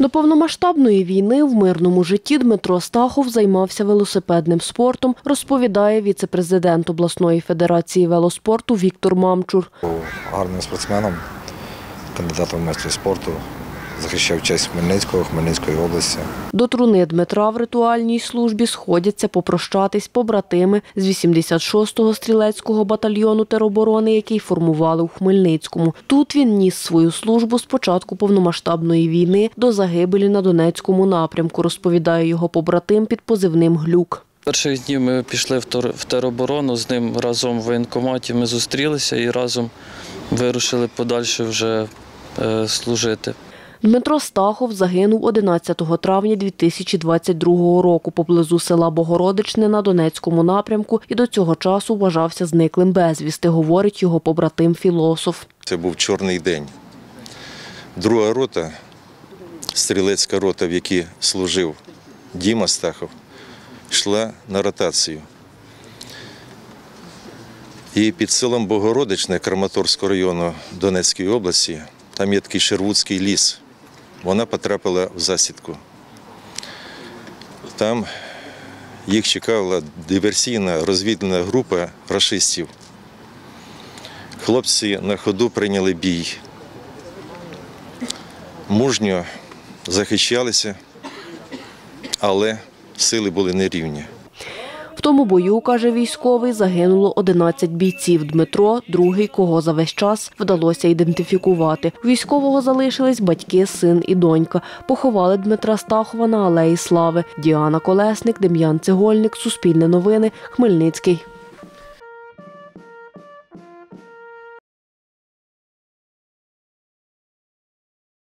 До повномасштабної війни в мирному житті Дмитро Стахов займався велосипедним спортом, розповідає віце-президент обласної федерації велоспорту Віктор Мамчур. Гарним спортсменом, кандидатом в майстри спорту, захищав честь Хмельницького, Хмельницької області. До труни Дмитра в ритуальній службі сходяться попрощатись побратими з 86-го стрілецького батальйону тероборони, який формували у Хмельницькому. Тут він ніс свою службу з початку повномасштабної війни до загибелі на Донецькому напрямку, розповідає його побратим під позивним Глюк. Перших днів ми пішли в тер- в тероборону, з ним разом в воєнкоматі ми зустрілися і разом вирушили подальше вже е, служити. Дмитро Стахов загинув 11 травня 2022 року поблизу села Богородичне на Донецькому напрямку і до цього часу вважався зниклим безвісти, говорить його побратим філософ. Це був чорний день. Друга рота, стрілецька рота, в якій служив Діма Стахов, йшла на ротацію. І під селом Богородичне Краматорського району Донецької області, там є такий Шервудський ліс. Вона потрапила в засідку. Там їх чекала диверсійна розвідувальна група рашистів. Хлопці на ходу прийняли бій. Мужньо захищалися, але сили були нерівні. В тому бою, каже військовий, загинуло 11 бійців. Дмитро, другий, кого за весь час вдалося ідентифікувати. У військового залишились батьки, син і донька. Поховали Дмитра Стахова на алеї Слави. Діана Колесник, Дем'ян Цегольник, Суспільне новини, Хмельницький.